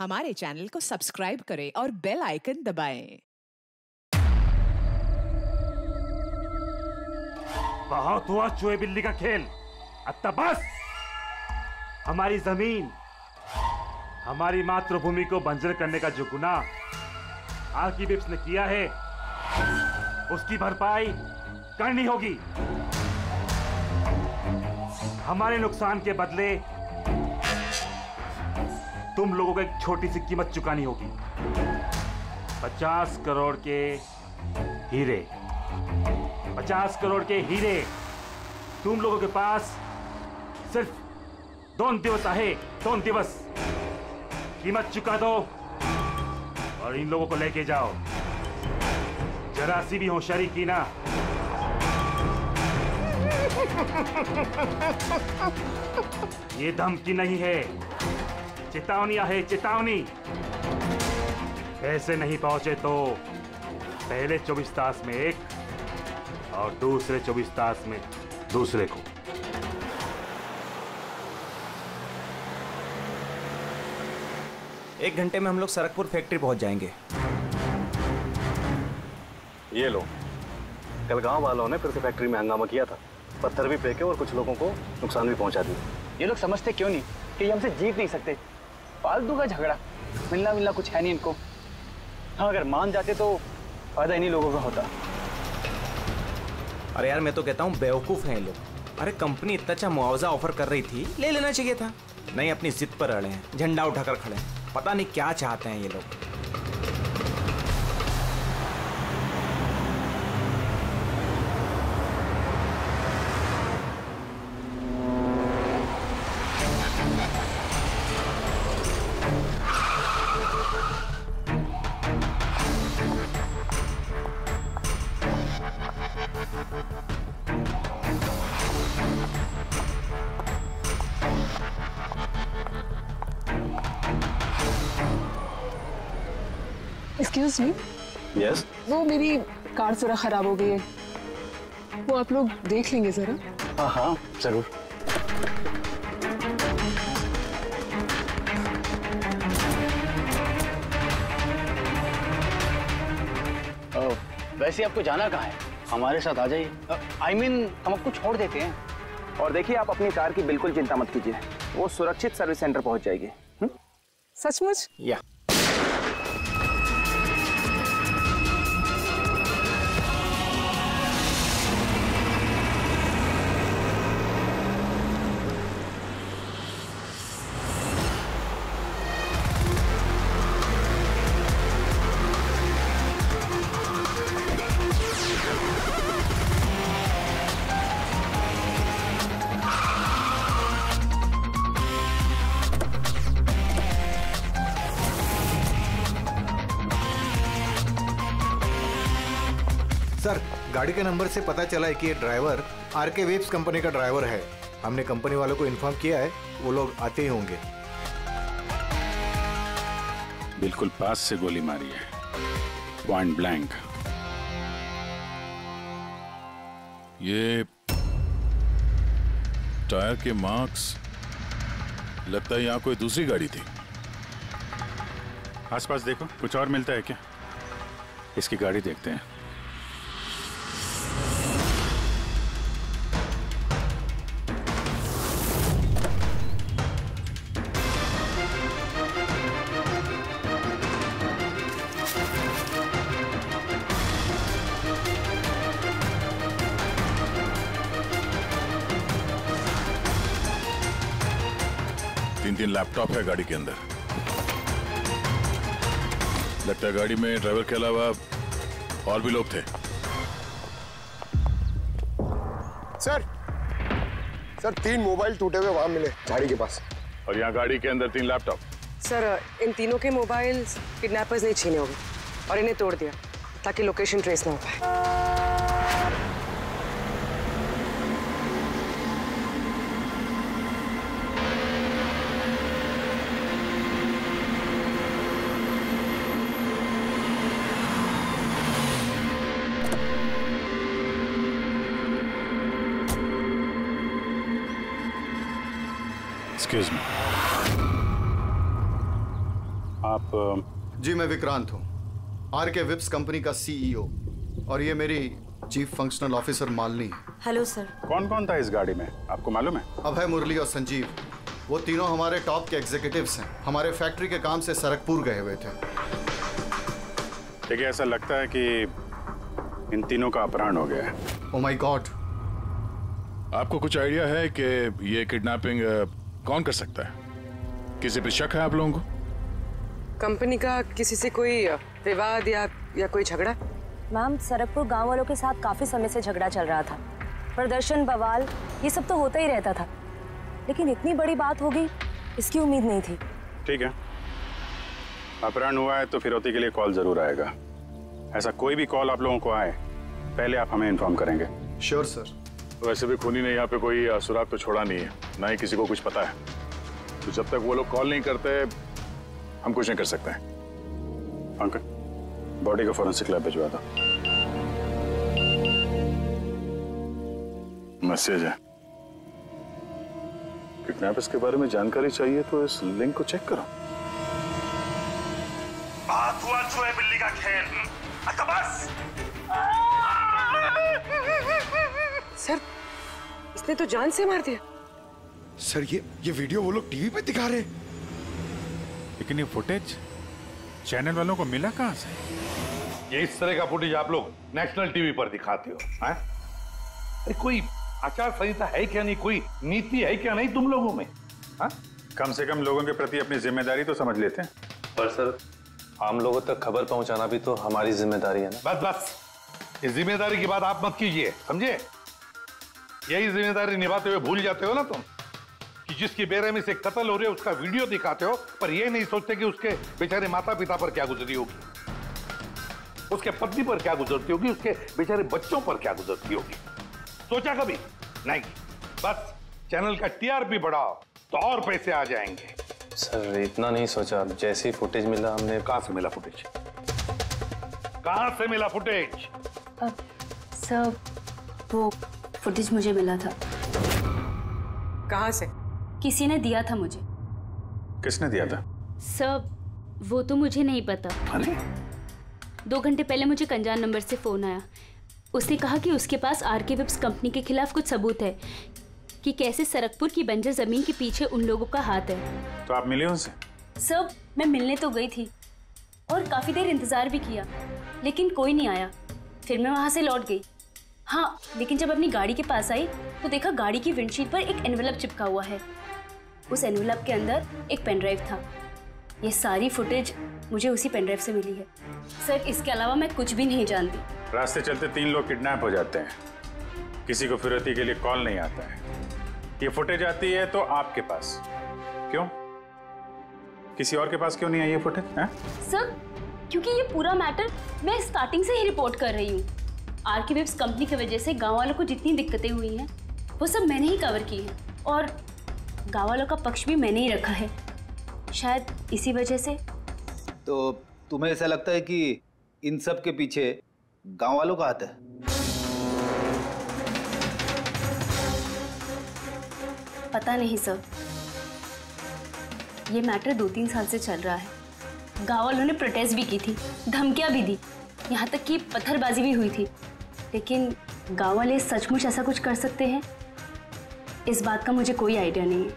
हमारे चैनल को सब्सक्राइब करें और बेल आइकन दबाएँ। बहुत हुआ चूहे बिल्ली का खेल। अब तक बस। हमारी ज़मीन, हमारी मातृभूमि को बंजर करने का जो गुनाह आर्किबिप्स ने किया है, उसकी भरपाई करनी होगी। हमारे नुकसान के बदले तुम लोगों को एक छोटी सी कीमत चुकानी होगी। पचास करोड़ के हीरे। पचास करोड़ के हीरे। तुम लोगों के पास सिर्फ़ दोन दिवस आहे, दोन दिवस। कीमत चुका दो और इन लोगों को लेके जाओ। जरा सी भी होशियारी की ना। ये धमकी नहीं है। चेतावनी है चेतावनी। ऐसे नहीं पहुँचे तो पहले 24 तास में एक और दूसरे 24 तास में दूसरे को। एक घंटे में हम लोग सरकपुर फैक्ट्री पहुँच जाएँगे। ये लो। कल गाँव वालों ने फिर से फैक्ट्री में हंगामा किया था। पत्थर भी फेंके और कुछ लोगों को नुकसान भी पहुँचा दिया। ये लोग समझते क्यों नहीं कि ये हमसे जीत नहीं सकते? फालतू का झगड़ा। मिलना मिलना कुछ है नहीं इनको। हाँ अगर मान जाते तो फ़ायदा इन्हीं लोगों का होता। अरे यार, मैं तो कहता हूँ बेवकूफ़ हैं लोग। अरे कंपनी इतना अच्छा मुआवजा ऑफ़र कर रही थी, ले लेना चाहिए था। नहीं, अपनी जिद पर अड़े हैं, झंडा उठाकर खड़े हैं। पता नहीं क्या चाहते हैं ये लोग। वो मेरी कार जरा खराब हो गई है। वो आप लोग देख लेंगे जरा। हाँ हाँ ज़रूर। वैसे आपको जाना कहाँ है? हमारे साथ आ जाइए। आई मीन हम आपको छोड़ देते हैं। और देखिए आप अपनी कार की बिल्कुल चिंता मत कीजिए। वो सुरक्षित सर्विस सेंटर पहुँच जाएगी। हम्म? सचमुच? या। सर के नंबर से पता चला है कि ये driver R K webs company का ड्राइवर है। हमने कंपनी वालों को इन्फॉर्म किया है, वो लोग आते ही होंगे। बिल्कुल पास से गोली मारी है। पॉइंट ब्लैंक ये टायर के मार्क्स, लगता है यहाँ कोई दूसरी गाड़ी थी। आसपास देखो, कुछ और मिलता है क्या? इसकी गाड़ी देखते हैं। लैपटॉप है गाड़ी के अंदर। लगता है गाड़ी में ड्राइवर के अलावा और भी लोग थे। सर सर तीन मोबाइल टूटे हुए वहाँ मिले झाड़ी के पास। और यहाँ गाड़ी के अंदर तीन लैपटॉप सर इन तीनों के मोबाइल किडनैपर्स ने छीने होंगे और इन्हें तोड़ दिया ताकि लोकेशन ट्रेस ना हो पाए। एक्सक्यूज मी आप जी मैं विक्रांत हूँ। आर के विप्स कंपनी का सीईओ और ये मेरी चीफ फंक्शनल ऑफिसर मालनी है। Hello sir. कौन कौन था इस गाड़ी में? आपको मालूम है? अभय मुरली और संजीव। वो तीनों हमारे टॉप के एग्जीक्यूटिव्स हैं। हमारे फैक्ट्री के काम से सरकपुर गए हुए थे। देखिए ऐसा लगता है कि इन तीनों का अपहरण हो गया है। ओ माय गॉड आपको कुछ आइडिया है कि ये किडनैपिंग कौन कर सकता है? किसी पे शक है आप लोगों को? कंपनी का किसी से कोई विवाद या या कोई झगड़ा? मैम सरकपुर गाँव वालों के साथ काफ़ी समय से झगड़ा चल रहा था। प्रदर्शन बवाल ये सब तो होता ही रहता था। लेकिन इतनी बड़ी बात होगी इसकी उम्मीद नहीं थी। ठीक है। अपहरण हुआ है तो फिरौती के लिए कॉल ज़रूर आएगा। ऐसा कोई भी कॉल आप लोगों को आए पहले आप हमें इन्फॉर्म करेंगे। श्योर sure, सर वैसे भी खूनी ने यहाँ पे कोई सुराग तो छोड़ा नहीं है। ना ही किसी को कुछ पता है। तो जब तक वो लोग कॉल नहीं करते हम कुछ नहीं कर सकते हैं। अंकल बॉडी को फोरेंसिक लैब भिजवा दो। मैसेज है। किडनैपर्स के बारे में जानकारी चाहिए तो इस लिंक को चेक करो। बात हुआ बिल्ली का खेल। अच्छा बस। सर इसने तो जान से मार दिया। सर ये ये वीडियो वो लोग टीवी पे दिखा रहे लेकिन ये फुटेज चैनल वालों को मिला कहाँ से? ये इस तरह का फुटेज आप लोग नेशनल टीवी पर दिखाते हो हैं? अरे कोई आचार संहिता है क्या नहीं? कोई नीति है क्या नहीं तुम लोगों में हाँ? कम से कम लोगों के प्रति अपनी ज़िम्मेदारी तो समझ लेते हैं। पर सर आम लोगों तक खबर पहुंचाना भी तो हमारी ज़िम्मेदारी है ना? बस बस। इस ज़िम्मेदारी की बात आप मत कीजिए समझे? यही ज़िम्मेदारी निभाते हुए भूल जाते हो ना तुम? कि जिसकी बेरहमी से कत्ल हो रही है उसका वीडियो दिखाते हो पर ये नहीं सोचते कि उसके बेचारे माता पिता पर क्या गुजरी होगी? उसके पत्नी पर क्या गुजरती होगी? उसके बेचारे बच्चों पर क्या गुजरती होगी? सोचा कभी? नहीं। बस चैनल का टीआरपी बढ़ाओ तो और पैसे आ जाएँगे। सर इतना नहीं सोचा। जैसे ही फुटेज मिला हमने कहाँ से मिला फुटेज? कहाँ से मिला फुटेज? सर वो फुटेज मुझे मिला था। कहाँ से? किसी ने दिया था मुझे। किसने दिया था? सर वो तो मुझे नहीं पता। दो घंटे पहले मुझे कंजान नंबर से फ़ोन आया। उसने कहा कि उसके पास आर के विप्स कंपनी के खिलाफ कुछ सबूत है कि कैसे सरकपुर की बंजर ज़मीन के पीछे उन लोगों का हाथ है। तो आप मिले उनसे? सर मैं मिलने तो गई थी और काफ़ी देर इंतज़ार भी किया लेकिन कोई नहीं आया। फिर मैं वहाँ से लौट गई। हाँ लेकिन जब अपनी गाड़ी के पास आई तो देखा गाड़ी की विंडशीट पर एक एनवेलप चिपका हुआ है। उस एनवेलप के अंदर एक पेन ड्राइव था। ये सारी फुटेज मुझे उसी पेन ड्राइव से मिली है। सर इसके अलावा मैं कुछ भी नहीं जानती। रास्ते चलते तीन लोग किडनैप हो जाते हैं। किसी को फिरौती के लिए कॉल नहीं आता है। ये फुटेज आती है तो आपके पास। क्यों? किसी और के पास क्यों नहीं आई ये फुटेज हैं? सर क्योंकि ये पूरा मैटर मैं स्टार्टिंग से ही रिपोर्ट कर रही हूँ। आर के वेब्स कंपनी की वजह से गाँव वालों को जितनी दिक्कतें हुई हैं वो सब मैंने ही कवर की हैं। और गाँव वालों का पक्ष भी मैंने ही रखा है। शायद इसी वजह से। तो तुम्हें ऐसा लगता है कि इन सब के पीछे गाँव वालों का हाथ है? पता नहीं सर। ये मैटर दो तीन साल से चल रहा है। गाँव वालों ने प्रोटेस्ट भी की थी धमकियाँ भी दी। यहाँ तक कि पत्थरबाजी भी हुई थी। लेकिन गाँव वाले सचमुच ऐसा कुछ कर सकते हैं? इस बात का मुझे कोई आइडिया नहीं है।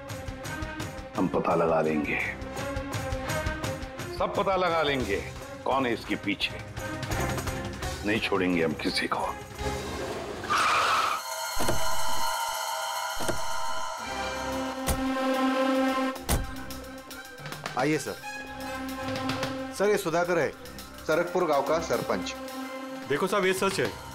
हम पता लगा लेंगे। सब पता लगा लेंगे कौन है इसके पीछे। नहीं छोड़ेंगे हम किसी को। आइए सर। सर ये सुधाकर है। सरकपुर गाँव का सरपंच। देखो साहब ये सच है।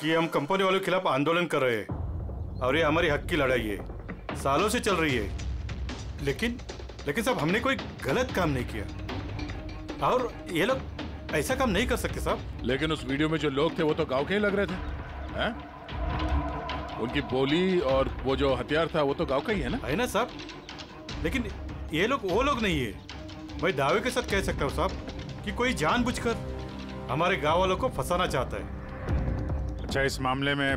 कि हम कंपनी वालों के खिलाफ आंदोलन कर रहे हैं और ये हमारी हक की लड़ाई है। सालों से चल रही है। लेकिन लेकिन साहब हमने कोई गलत काम नहीं किया। और ये लोग ऐसा काम नहीं कर सकते साहब। लेकिन उस वीडियो में जो लोग थे वो तो गाँव के ही लग रहे थे। हैं? उनकी बोली और वो जो हथियार था वो तो गाँव का ही है ना? है ना साहब। लेकिन ये लोग वो लोग नहीं है। मैं दावे के साथ कह सकता हूँ साहब कि कोई जानबूझकर हमारे गाँव वालों को फंसाना चाहता है। अच्छा इस मामले में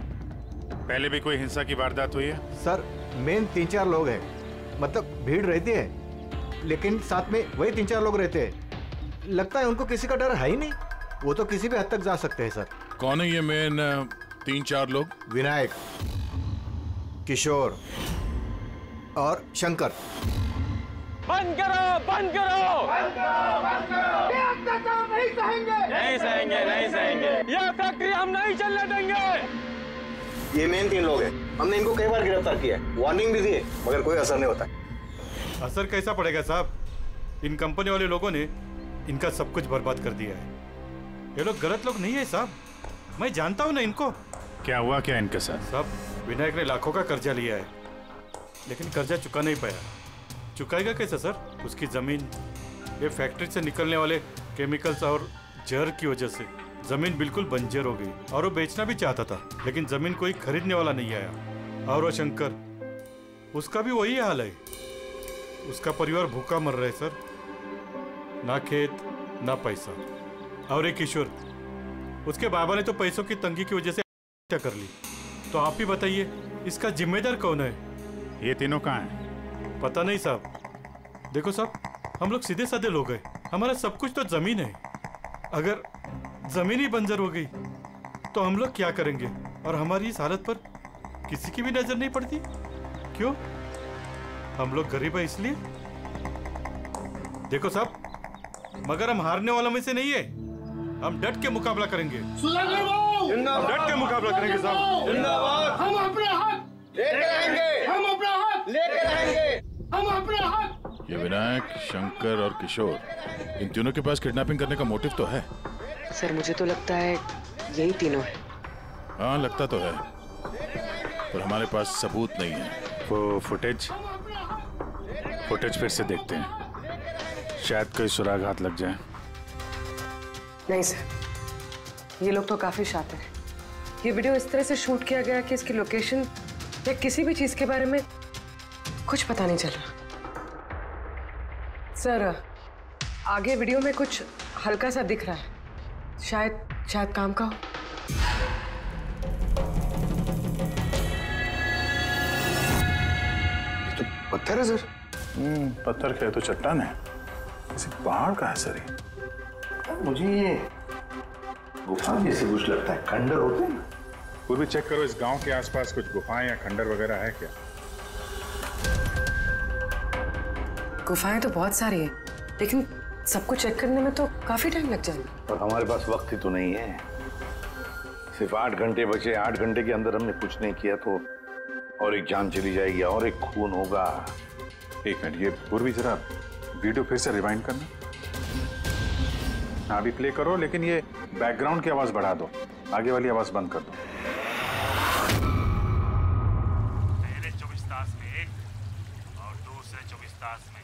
पहले भी कोई हिंसा की वारदात हुई है? सर मेन तीन चार लोग हैं। मतलब भीड़ रहती है लेकिन साथ में वही तीन चार लोग रहते हैं। लगता है उनको किसी का डर है ही नहीं। वो तो किसी भी हद तक जा सकते हैं सर। कौन है ये मेन तीन चार लोग? विनायक किशोर और शंकर। बंद करो बंद करो। नहीं सहेंगे। नहीं सहेंगे नहीं सहेंगे। ये फैक्ट्री हम नहीं चलने देंगे। ये मेन तीन लोग हैं। हमने इनको कई बार गिरफ़्तार किया है। वार्निंग भी दी है मगर कोई असर नहीं होता। असर कैसा पड़ेगा साहब? इन कंपनी वाले लोगों ने इनका सब कुछ बर्बाद कर दिया है। ये लोग गलत लोग नहीं है साहब। मैं जानता हूँ ना इनको। क्या हुआ क्या इनके साथ? साहब विनायक ने लाखों का कर्जा लिया है लेकिन कर्जा चुका नहीं पाया। चुकाएगा कैसे सर? उसकी ज़मीन ये फैक्ट्री से निकलने वाले केमिकल्स और जहर की वजह से ज़मीन बिल्कुल बंजर हो गई और वो बेचना भी चाहता था लेकिन ज़मीन कोई खरीदने वाला नहीं आया। और वो शंकर उसका भी वही हाल है। उसका परिवार भूखा मर रहा है सर। ना खेत ना पैसा। और एक किशोर उसके बाबा ने तो पैसों की तंगी की वजह से हत्या कर ली। तो आप ही बताइए इसका जिम्मेदार कौन है? ये तीनों कहाँ हैं? पता नहीं साहब। देखो साहब हम लोग सीधे साधे लोग हैं। हमारा सब कुछ तो ज़मीन है। अगर ज़मीन ही बंजर हो गई तो हम लोग क्या करेंगे? और हमारी इस हालत पर किसी की भी नज़र नहीं पड़ती। क्यों? हम लोग गरीब है इसलिए। देखो साहब मगर हम हारने वालों में से नहीं है। हम डट के मुकाबला करेंगे। हम डट के मुकाबला करेंगे साहब। हम अपने हक! लेके रहेंगे हम अपना हक! लेके रहेंगे हम अपने हक! ये विनायक शंकर और किशोर इन तीनों के पास किडनैपिंग करने का मोटिव तो है। सर मुझे तो लगता है यही तीनों है। हाँ लगता तो है। पर हमारे पास सबूत नहीं है। वो फुटेज फुटेज फिर से देखते हैं। शायद कोई सुराग हाथ लग जाए। नहीं सर। ये लोग तो काफ़ी शातिर हैं। ये वीडियो इस तरह से शूट किया गया कि इसकी लोकेशन या किसी भी चीज़ के बारे में कुछ पता नहीं चल रहा। सर आगे वीडियो में कुछ हल्का सा दिख रहा है। शायद शायद काम का हो। तो पत्थर है सर। हम्म पत्थर का तो चट्टान है। किसी पहाड़ का है सर ये। मुझे ये गुफा जैसे कुछ लगता है। खंडर होते हैं पूर्वी चेक करो इस गाँव के आसपास कुछ गुफाएँ या खंडर वगैरह है क्या? गुफाएँ तो बहुत सारी है लेकिन सबको चेक करने में तो काफ़ी टाइम लग जाएगा। और हमारे पास वक्त ही तो नहीं है। सिर्फ़ आठ घंटे बचे आठ घंटे के अंदर हमने कुछ नहीं किया तो और एक जान चली जाएगी और एक खून होगा। एक मिनट ये पूर्वी जरा वीडियो फिर से रिवाइंड करना। हाँ अभी प्ले करो लेकिन ये बैकग्राउंड की आवाज़ बढ़ा दो। आगे वाली आवाज़ बंद कर दो पहले चौबीस तास में एक और दूसरे चौबीस तास में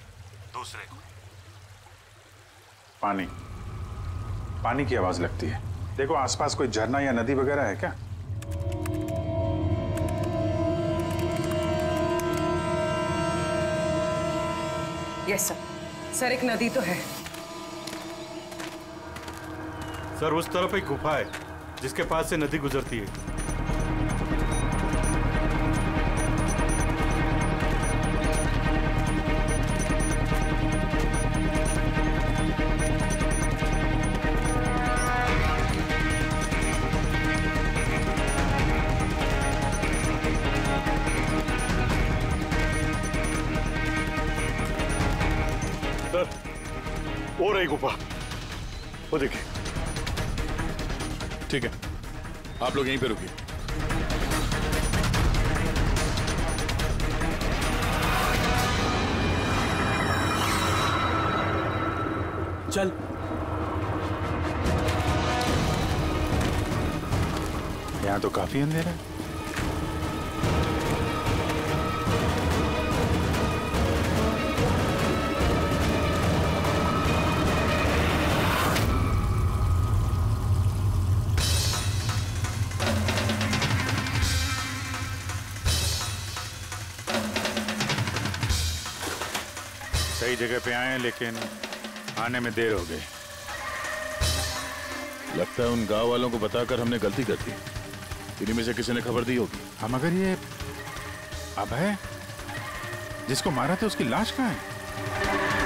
दूसरे को पानी। पानी की आवाज़ लगती है। देखो आसपास कोई झरना या नदी वगैरह है क्या? यस सर सर एक नदी तो है। सर उस तरफ़ एक गुफा है जिसके पास से नदी गुजरती है। लोग यहीं पे रुकिए। चल। यहाँ तो काफ़ी अंधेरा है। सही जगह पे आए लेकिन आने में देर हो गई। लगता है उन गाँव वालों को बताकर हमने गलती कर दी। इन्हीं में से किसी ने खबर दी होगी। हाँ मगर ये अब है जिसको मारा था उसकी लाश कहाँ है?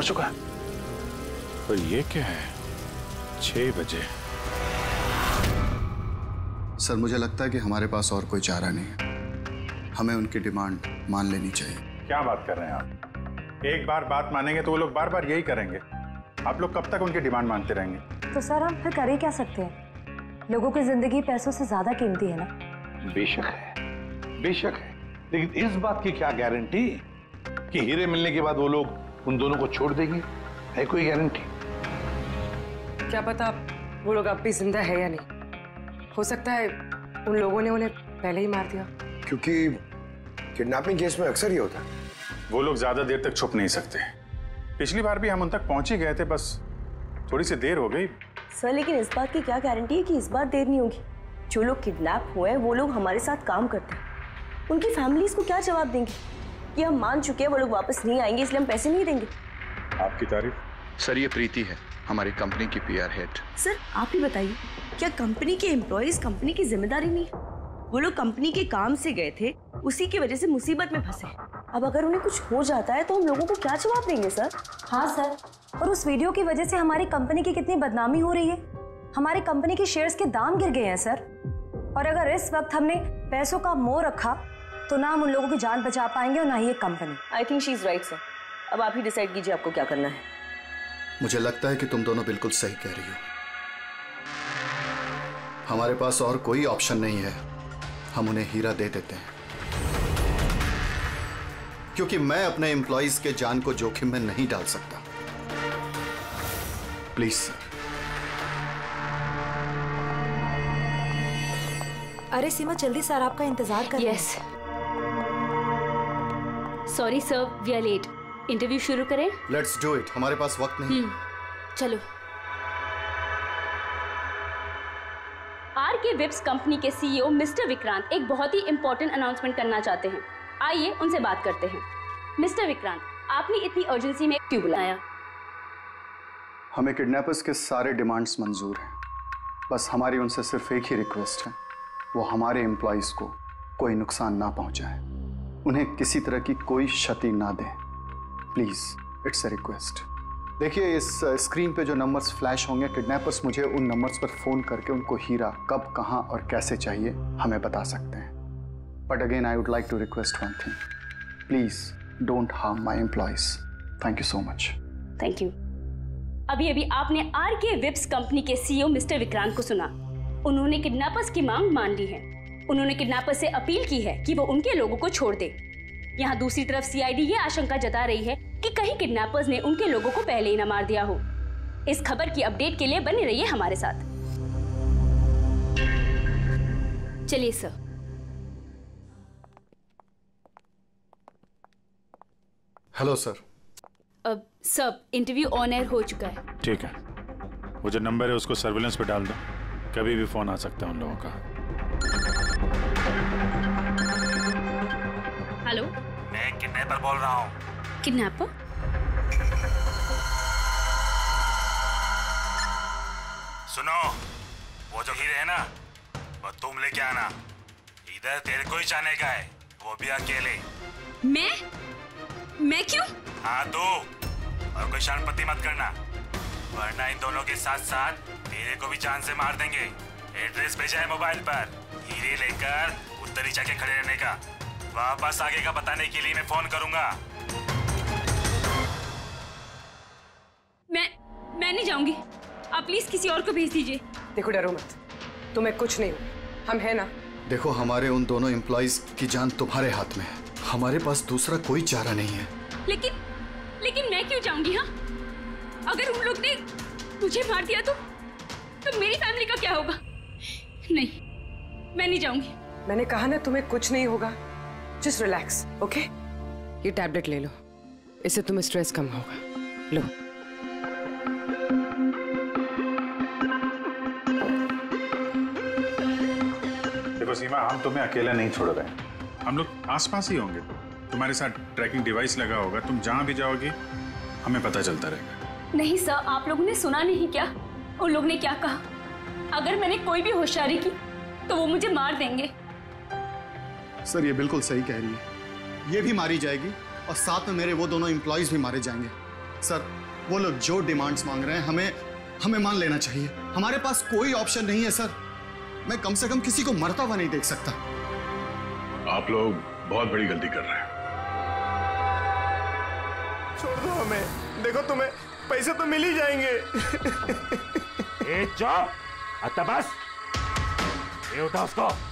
तो मर चुका है। पर ये क्या है? छह बजे। सर मुझे लगता है कि हमारे पास और कोई चारा नहीं है। हमें उनकी डिमांड मान लेनी चाहिए। क्या बात कर रहे हैं आप? एक बार बात मानेंगे तो वो लोग बार बार यही करेंगे। आप लोग कब तक उनकी डिमांड मानते रहेंगे? तो सर हम फिर कर ही क्या सकते हैं? लोगों की ज़िंदगी पैसों से ज़्यादा कीमती है ना? बेशक है। बेशक है। लेकिन इस बात की क्या गारंटी कि हीरे मिलने के बाद वो लोग उन दोनों को छोड़ देगी? है कोई गारंटी क्या पता वो लोग अब भी ज़िंदा है या नहीं। हो सकता है उन लोगों ने उन्हें पहले ही मार दिया। क्योंकि किडनैपिंग केस में अक्सर ये होता है। वो लोग ज़्यादा देर तक छुप नहीं सकते। पिछली बार भी हम उन तक पहुँच ही गए थे बस थोड़ी सी देर हो गई। सर लेकिन इस बात की क्या गारंटी है कि इस बार देर नहीं होगी? जो लोग किडनैप हुए हैं वो लोग हमारे साथ काम करते हैं। उनकी फैमिलीज़ को क्या जवाब देंगे? कि हम मान चुके हैं वो लोग वापस नहीं आएँगे इसलिए हम पैसे नहीं देंगे। आपकी तारीफ़? सर ये प्रीति है हमारी कंपनी की पीआर हेड सर आप ही बताइए क्या कंपनी के एम्प्लॉयज़ कंपनी की ज़िम्मेदारी नहीं वो लोग कंपनी के काम से गए थे उसी की वजह से मुसीबत में फंसे अब अगर उन्हें कुछ हो जाता है तो हम लोगों को क्या जवाब देंगे सर? हाँ सर। और उस वीडियो की वजह से हमारी कंपनी की कितनी बदनामी हो रही है? हमारी कंपनी के शेयर्स के दाम गिर गए हैं सर। और अगर इस वक्त हमने पैसों का मोह रखा तो ना हम उन लोगों की जान बचा पाएँगे और ना ही ये company I think she is right sir अब आप ही डिसाइड कीजिए आपको क्या करना है। मुझे लगता है कि तुम दोनों बिल्कुल सही कह रही हो। हमारे पास और कोई ऑप्शन नहीं है। हम उन्हें हीरा दे देते हैं। क्योंकि मैं अपने एम्प्लॉयज़ के जान को जोखिम में नहीं डाल सकता। प्लीज़ सर अरे सीमा जल्दी सर आपका इंतज़ार कर yes sorry sir we are late interview शुरू करें? लेट्स डू इट हमारे पास वक्त नहीं। हम्म, चलो। आर के विप्स कंपनी के सीईओ मिस्टर विक्रांत एक बहुत ही इंपॉर्टेंट अनाउंसमेंट करना चाहते हैं। आइए उनसे बात करते हैं। मिस्टर विक्रांत आपने इतनी अर्जेंसी में क्यों बुलाया? हमें किडनैपर्स के सारे डिमांड्स मंजूर हैं। बस हमारी उनसे सिर्फ़ एक ही रिक्वेस्ट है। वो हमारे एम्प्लॉयज़ को कोई नुकसान ना पहुँचाए। उन्हें किसी तरह की कोई क्षति ना दें। प्लीज़ इट्स अ रिक्वेस्ट देखिए, इस स्क्रीन पे जो नंबर्स फ्लैश होंगे किडनैपर्स मुझे उन नंबर्स पर फ़ोन करके उनको हीरा कब, कहाँ और कैसे चाहिए, हमें बता सकते हैं। But again I would like to request one thing please don't harm my employees thank you so much thank you अभी अभी आपने आर के विप्स कंपनी के सीईओ मिस्टर विक्रांत को सुना। उन्होंने किडनैपर्स की मांग मान ली है। उन्होंने किडनैपर्स से अपील की है कि वो उनके लोगों को छोड़ दे। यहाँ दूसरी तरफ़ सीआईडी ये आशंका जता रही है कि कहीं किडनैपर्स ने उनके लोगों को पहले ही न मार दिया हो। इस खबर की अपडेट के लिए बने रहिए हमारे साथ। चलिए सर। Hello sir. अब सब इंटरव्यू ऑन एयर हो चुका है। ठीक है। वो जो नंबर है उसको सर्विलेंस पे डाल दो। कभी भी फ़ोन आ सकता है उन लोगों का। किडनैपर बोल रहा हूँ। किडनैपर? सुनो वो जो हीरे है ना वो तुम लेके आना। इधर तेरे को ही जाने का है वो भी अकेले। मैं? मैं क्यों? हाँ तो। और कोई शानपति मत करना। वरना इन दोनों के साथ साथ तेरे को भी जान से मार देंगे। एड्रेस भेजा है मोबाइल पर हीरे लेकर ही जाके खड़े रहने का। वापस आगे का बताने के लिए मैं फ़ोन करूँगा। मैं मैं नहीं जाऊँगी। आप प्लीज़ किसी और को भेज दीजिए। देखो डरो मत। तुम्हें कुछ नहीं हो हम है ना? देखो हमारे उन दोनों एम्प्लॉयज़ की जान तुम्हारे हाथ में है। हमारे पास दूसरा कोई चारा नहीं है। लेकिन लेकिन मैं क्यों जाऊँगी हाँ? अगर उन लोग ने मुझे मार दिया तो तो मेरी फैमिली का क्या होगा? नहीं मैं नहीं जाऊँगी। मैंने कहा ना तुम्हें कुछ नहीं होगा। जस्ट रिलैक्स ओके ये टैबलेट ले लो. इससे तुम्हें स्ट्रेस कम होगा. लो. देखो सीमा हम तुम्हें अकेला नहीं छोड़ रहे हम लोग आसपास ही होंगे. तुम्हारे साथ ट्रैकिंग डिवाइस लगा होगा. तुम जहाँ भी जाओगी हमें पता चलता रहेगा. नहीं सर आप लोगों ने सुना नहीं क्या? उन लोग ने क्या कहा? अगर मैंने कोई भी होशियारी की तो वो मुझे मार देंगे. सर ये बिल्कुल सही कह रही है। ये भी मारी जाएगी और साथ में मेरे वो दोनों एम्प्लॉयज़ भी मारे जाएँगे। सर वो लोग जो डिमांड्स मांग रहे हैं हमें हमें मान लेना चाहिए। हमारे पास कोई ऑप्शन नहीं है सर। मैं कम से कम किसी को मरता हुआ नहीं देख सकता। आप लोग बहुत बड़ी गलती कर रहे हैं। छोड़ दो हमें। देखो तुम्हें पैसे तो मिल ही जाएँगे। ए चुप अत्ता बस। ये उठा उसको।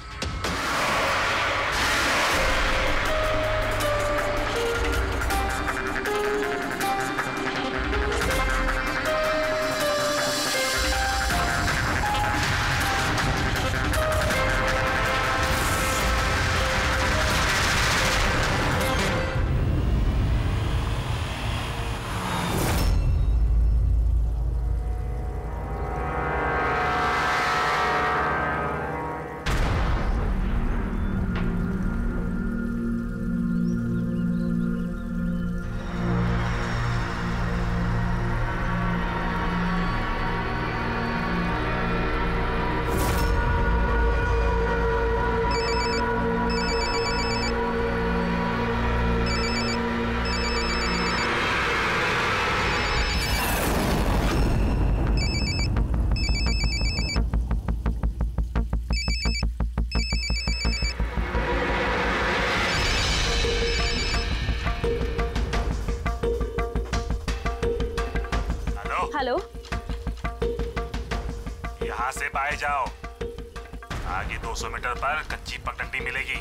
200 मीटर पर कच्ची पगडंडी मिलेगी।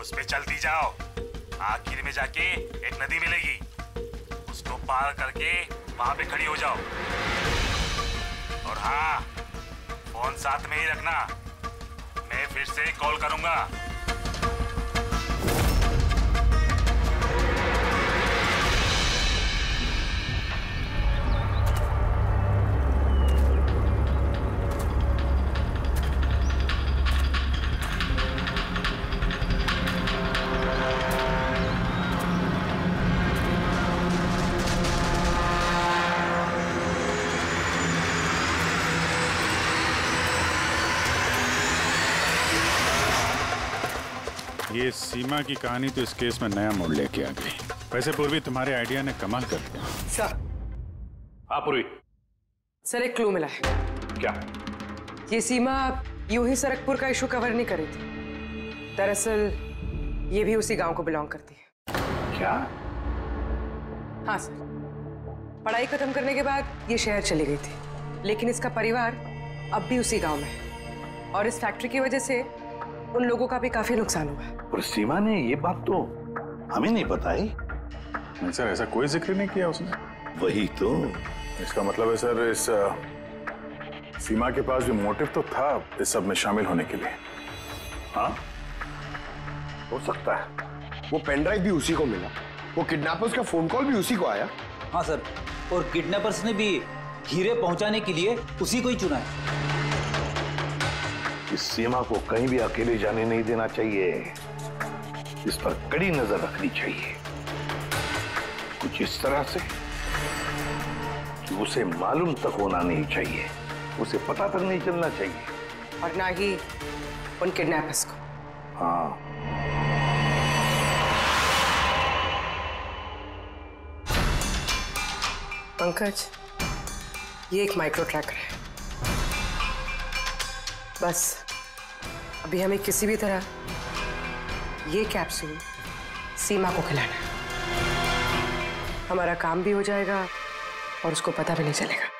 उस पे चलती जाओ। आखिर में जाके एक नदी मिलेगी। उसको पार करके वहाँ पे खड़ी हो जाओ। और हाँ फ़ोन साथ में ही रखना। मैं फिर से कॉल करूँगा। ये सीमा की कहानी तो इस केस में नया मोड़ लेके आ गई। वैसे पूर्वी तुम्हारे आइडिया ने कमाल कर दिया। सर। हाँ पूर्वी। सर एक क्लू मिला है। क्या? ये सीमा यूँ ही सरकपुर का इशू कवर नहीं करी थी। दरअसल ये भी उसी गाँव को बिलोंग करती है। क्या? हाँ सर। पढ़ाई खत्म करने के बाद ये शहर चली गई थी। लेकिन इसका परिवार अब भी उसी गाँव में है। और इस फैक्ट्री की वजह से उन लोगों का भी काफ़ी नुकसान हुआ। है और सीमा ने ये बात तो हमें नहीं बताई। नहीं सर ऐसा कोई ज़िक्र नहीं किया उसने। वही तो। इसका मतलब है सर इस सीमा के पास भी मोटिव तो था इस सब में शामिल होने के लिए। हाँ? हो सकता है। वो पेनड्राइव भी उसी को मिला। वो किडनैपर्स का फ़ोन कॉल भी उसी को आया। हाँ सर और किडनैपर्स ने भी हीरे पहुँचाने के लिए उसी को ही चुना है। इस सीमा को कहीं भी अकेले जाने नहीं देना चाहिए। इस पर कड़ी नज़र रखनी चाहिए। कुछ इस तरह से कि उसे मालूम तक होना नहीं चाहिए। उसे पता तक नहीं चलना चाहिए। और ना ही उन किडनैपर्स को। हाँ। पंकज ये एक माइक्रो ट्रैकर है। बस। अभी हमें किसी भी तरह ये कैप्सूल सीमा को खिलाना है। हमारा काम भी हो जाएगा और उसको पता भी नहीं चलेगा।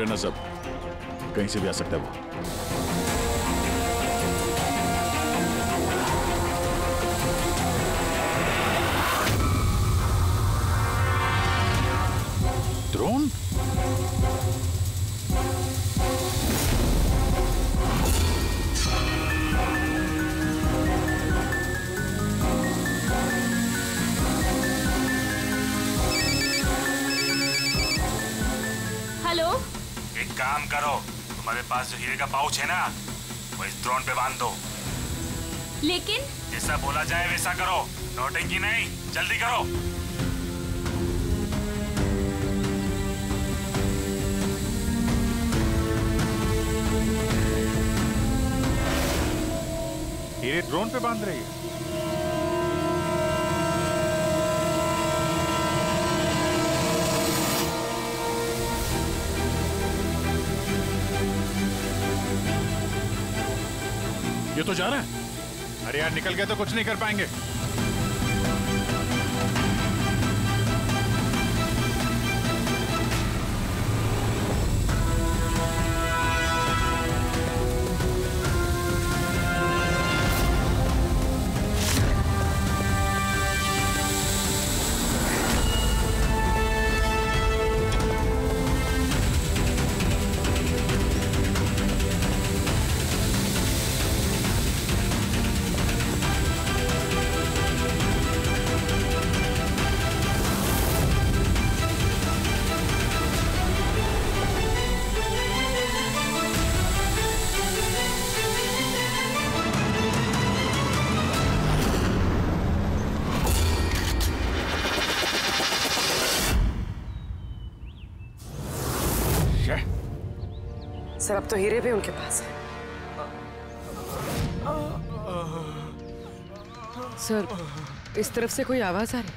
रहना सब कहीं से भी आ सकता है वो। पास जो हीरे का पाउच है ना वो इस ड्रोन पे बाँध। दो लेकिन? जैसा बोला जाए वैसा करो। नोटिंग की नहीं जल्दी करो। हीरे ड्रोन पे बाँध रही है। ये तो जा रहा है। अरे यार निकल गए तो कुछ नहीं कर पाएँगे। सर, अब तो हीरे भी उनके पास है। सर, इस तरफ़ से कोई आवाज़ आ रही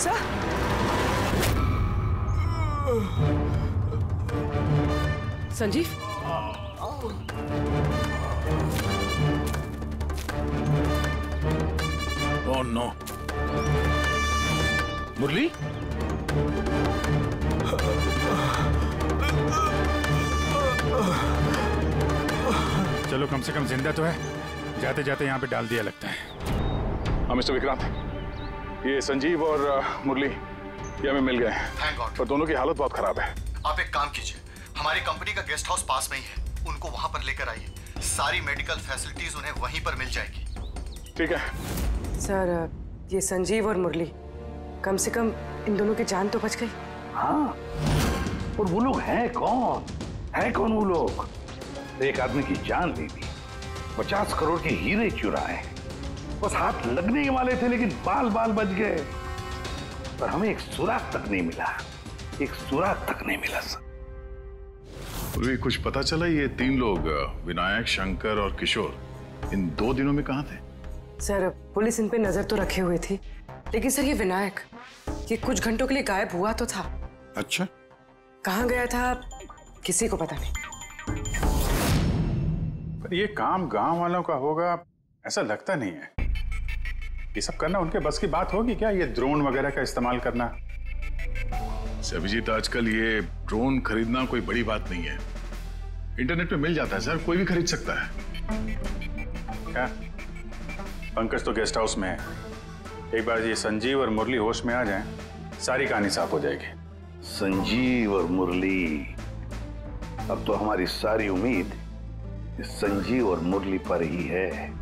sir! Sanjeev? Oh no? Murali? चलो कम से कम ज़िंदा तो है। जाते जाते यहाँ पे डाल दिया लगता है। हाँ मिस्टर विक्रांत। ये संजीव और मुरली ये हमें मिल गए हैं। पर दोनों की हालत बहुत खराब है। आप एक काम कीजिए। हमारी कंपनी का गेस्ट हाउस पास में ही है। उनको वहाँ पर लेकर आइए। सारी मेडिकल फैसिलिटीज़ उन्हें वहीं पर मिल जाएगी। ठीक है। सर ये संजीव और मुरली कम से कम इन दोनों की जान तो बच गई। हाँ। और वो लोग हैं कौन? है कौन वो लोग? एक आदमी की जान ले ली। पचास करोड़ के हीरे चुराए बस हाथ लगने ही वाले थे लेकिन बाल बाल बच गए। पर हमें एक सुराग तक नहीं मिला। एक सुराग तक नहीं मिला सर। पूर्वी कुछ पता चला ये तीन लोग विनायक शंकर और किशोर इन दो दिनों में कहा थे? सर पुलिस इन पे नज़र तो रखे हुए थी। लेकिन सर ये विनायक ये कुछ घंटों के लिए गायब हुआ तो था। अच्छा। कहाँ गया था किसी को पता नहीं। पर ये काम गाँव वालों का होगा ऐसा लगता नहीं है। ये सब करना उनके बस की बात होगी क्या ये ड्रोन वगैरह का इस्तेमाल करना? अभिजीत आजकल ये ड्रोन खरीदना कोई बड़ी बात नहीं है। इंटरनेट पे मिल जाता है सर कोई भी खरीद सकता है। क्या? पंकज तो गेस्ट हाउस में है। एक बार ये संजीव और मुरली होश में आ जाएँ सारी कहानी साफ़ हो जाएगी। संजीव और मुरली अब तो हमारी सारी उम्मीद संजीव और मुरली पर ही है।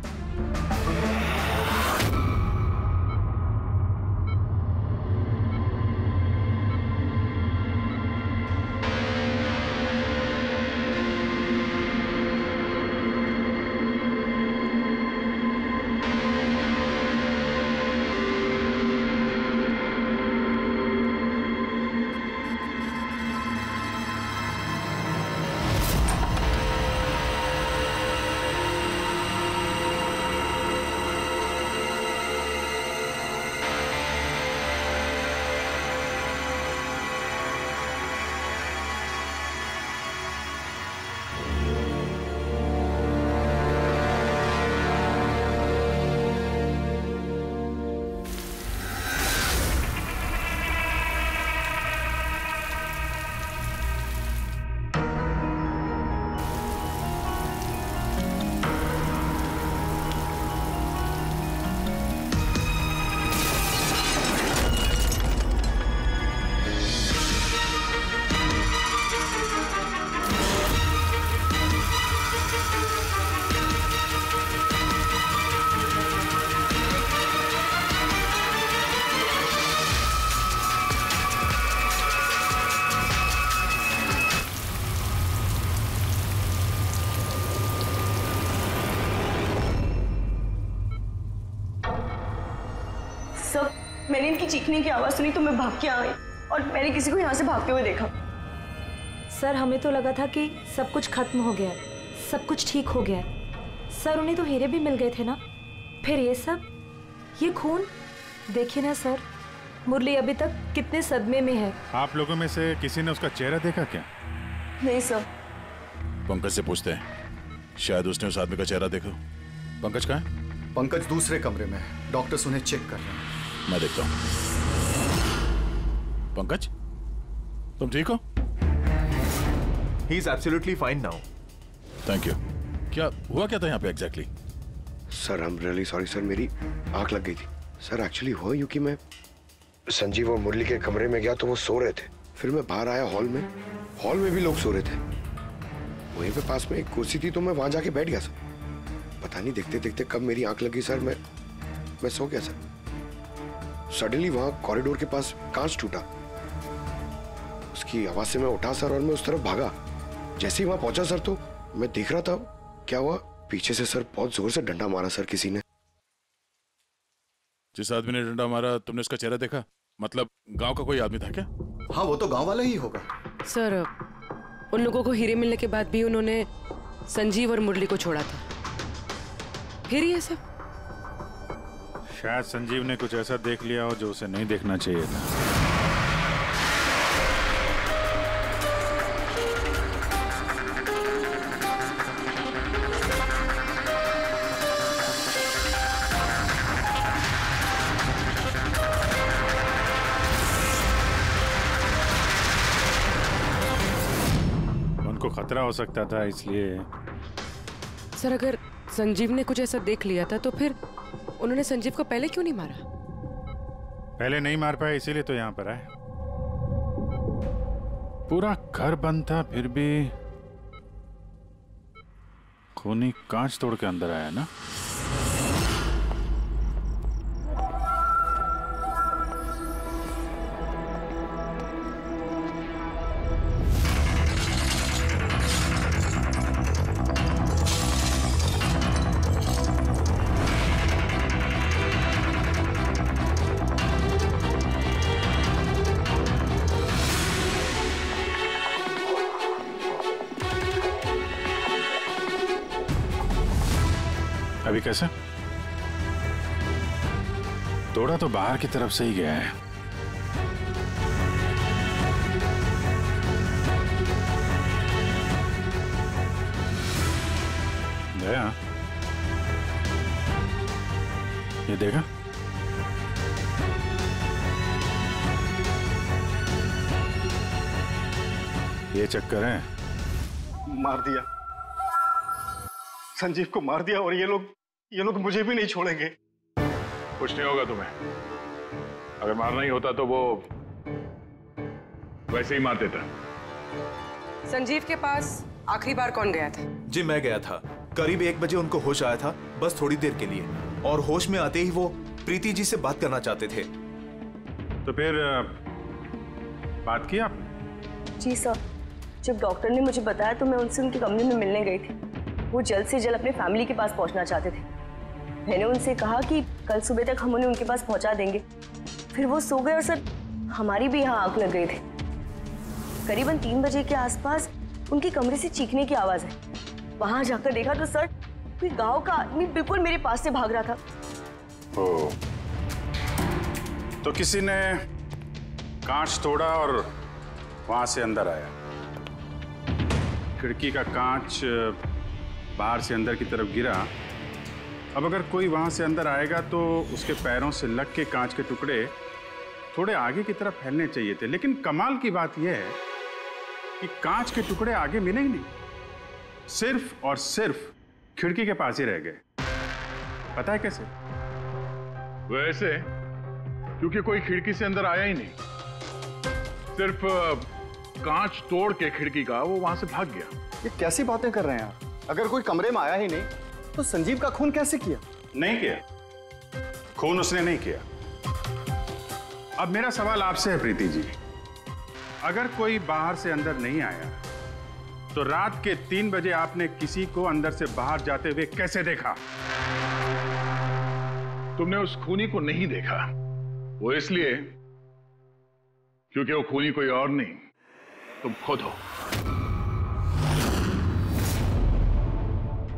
मैंने इनकी चीखने की आवाज़ सुनी तो मैं भाग के आ गई और मैंने किसी को यहाँ से भागते हुए देखा। सर हमें तो लगा था कि सब कुछ खत्म हो गया सब कुछ ठीक हो गया सर उन्हें तो हीरे भी मिल गए थे ना? फिर ये सब? ये खून? देखिए ना सर मुरली अभी तक कितने सदमे में है। आप लोगों में से किसी ने उसका चेहरा देखा क्या? नहीं सर। पंकज से पूछते हैं। शायद उसने उस आदमी का चेहरा देखा पंकज कहाँ है? पंकज दूसरे कमरे में है। डॉक्टर्स उन्हें चेक कर रहे हैं। मैं देखता हूँ। पंकज तुम ठीक हो? He is absolutely fine now thank you क्या हुआ क्या था यहाँ पे exactly sir I am really sorry sir मेरी आँख लग गई थी। सर एक्चुअली हुआ यूँ कि मैं संजीव और मुरली के कमरे में गया तो वो सो रहे थे। फिर मैं बाहर आया हॉल में। हॉल में भी लोग सो रहे थे। वहीं पे पास में एक कुर्सी थी तो मैं वहाँ जाके बैठ गया सर पता नहीं देखते देखते कब मेरी आँख लगी सर मैं मैं सो गया सर सडनली वहाँ कॉरिडोर के पास कांच टूटा। उसकी आवाज़ से मैं उठा सर और मैं उस तरफ़ भागा। जैसे ही वहाँ पहुँचा सर तो मैं देख रहा था क्या हुआ? पीछे से सर बहुत ज़ोर से डंडा मारा सर किसी ने। जिस आदमी ने डंडा मारा तुमने उसका चेहरा देखा? मतलब गाँव का कोई आदमी था क्या? हाँ वो तो गाँव वाला ही होगा। सर उन लोगों को हीरे मिलने के बाद भी उन्होंने संजीव और मुरली को छोड़ा था। फिर ये सब? शायद संजीव ने कुछ ऐसा देख लिया हो जो उसे नहीं देखना चाहिए था। उनको खतरा हो सकता था, इसलिए सर, अगर संजीव ने कुछ ऐसा देख लिया था तो फिर उन्होंने संजीव को पहले क्यों नहीं मारा? पहले नहीं मार पाए, इसीलिए तो यहाँ पर आए। पूरा घर बंद था फिर भी खूनी कांच तोड़ के अंदर आया ना? कैसे? तोड़ा तो बाहर की तरफ़ से ही गया है। गया ये देखा? ये चक्कर है। मार दिया। संजीव को मार दिया और ये लोग ये लोग मुझे भी नहीं छोड़ेंगे। कुछ नहीं होगा तुम्हें। अगर मारना ही होता तो वो वैसे ही मार देता। संजीव के पास आखिरी बार कौन गया था? जी मैं गया था। करीब एक बजे उनको होश आया था बस थोड़ी देर के लिए। और होश में आते ही वो प्रीति जी से बात करना चाहते थे। तो फिर बात की आप जी सर जब डॉक्टर ने मुझे बताया तो मैं उनसे उनके कमरे में मिलने गई थी। वो जल्द से जल्द अपने फैमिली के पास पहुँचना चाहते थे। मैंने उनसे कहा कि कल सुबह तक हम उन्हें उनके पास पहुँचा देंगे। फिर वो सो गए और सर, हमारी भी यहाँ आँख लग गई थी। करीबन तीन बजे के आसपास उनके कमरे से चीखने की आवाज़ है वहाँ जाकर देखा तो सर, कोई गाँव का आदमी बिल्कुल मेरे पास से भाग रहा था। ओ। तो किसी ने कांच तोड़ा और वहाँ से अंदर आया। खिड़की का कांच बाहर से अंदर की तरफ़ गिरा। अब अगर कोई वहाँ से अंदर आएगा तो उसके पैरों से लग के कांच के टुकड़े थोड़े आगे की तरफ़ फैलने चाहिए थे। लेकिन कमाल की बात यह है कि कांच के टुकड़े आगे मिले ही नहीं। सिर्फ़ और सिर्फ़ खिड़की के पास ही रह गए। पता है कैसे? वैसे क्योंकि कोई खिड़की से अंदर आया ही नहीं। सिर्फ़ कांच तोड़ के खिड़की का वो वहाँ से भाग गया। ये कैसी बातें कर रहे हैं आप? अगर कोई कमरे में आया ही नहीं तो संजीव का खून कैसे किया? नहीं किया। खून उसने नहीं किया। अब मेरा सवाल आपसे है प्रीति जी। अगर कोई बाहर से अंदर नहीं आया तो रात के तीन बजे आपने किसी को अंदर से बाहर जाते हुए कैसे देखा? तुमने उस खूनी को नहीं देखा। वो इसलिए क्योंकि वो खूनी कोई और नहीं। तुम खुद हो।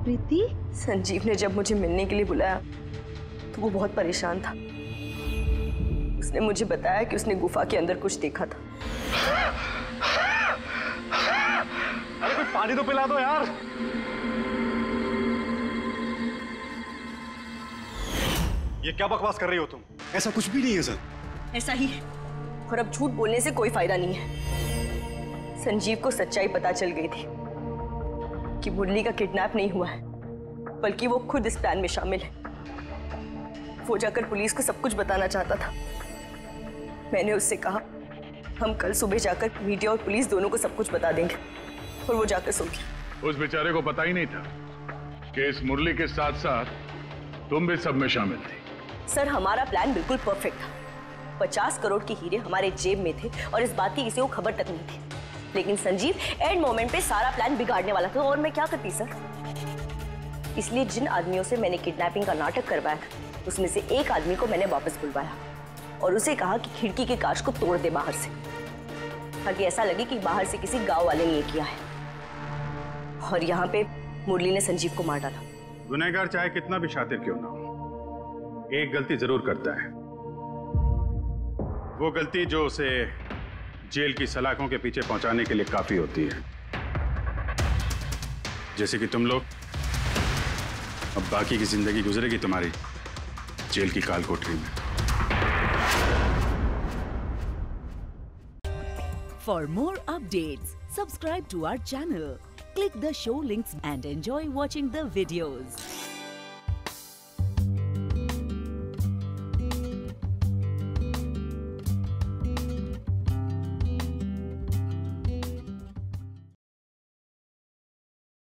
प्रीति? संजीव ने जब मुझे मिलने के लिए बुलाया तो वो बहुत परेशान था। उसने मुझे बताया कि उसने गुफा के अंदर कुछ देखा था। अरे कोई पानी तो पिला दो यार। ये क्या बकवास कर रही हो तुम? ऐसा कुछ भी नहीं है सर। ऐसा ही है। और अब झूठ बोलने से कोई फ़ायदा नहीं है। संजीव को सच्चाई पता चल गई थी कि मुरली का किडनैप नहीं हुआ है। बल्कि वो खुद इस प्लान में शामिल है। वो जाकर पुलिस को सब कुछ बताना चाहता था। मैंने उससे कहा हम कल सुबह जाकर मीडिया और पुलिस दोनों को सब कुछ बता देंगे। और वो जाकर सो गया। उस बेचारे को पता ही नहीं था कि इस मुरली के साथ साथ तुम भी सब में शामिल थी। सर हमारा प्लान बिल्कुल परफेक्ट था। पचास करोड़ के हीरे हमारे जेब में थे और इस बात की किसी को खबर तक नहीं थी। लेकिन संजीव एंड मोमेंट पे सारा प्लान बिगाड़ने वाला था और मैं क्या करती सर? इसलिए जिन आदमियों से मैंने किडनैपिंग का नाटक करवाया था उसमें से एक आदमी को मैंने वापस बुलवाया और उसे कहा कि खिड़की के कांच को तोड़ दे बाहर से। ताकि ऐसा लगे कि बाहर से किसी गाँव वाले ने ये किया है। और यहाँ पे मुरली ने संजीव को मार डाला। गुनहगार चाहे कितना भी शातिर क्यों ना हो, एक गलती ज़रूर करता है। वो गलती जो उसे जेल की सलाखों के पीछे पहुँचाने के लिए काफ़ी होती है। जैसे कि तुम लोग अब बाकी की ज़िंदगी गुजरेगी तुम्हारी जेल की काल कोठरी में। For more update subscribe to our channel click the show links and enjoy watching the videos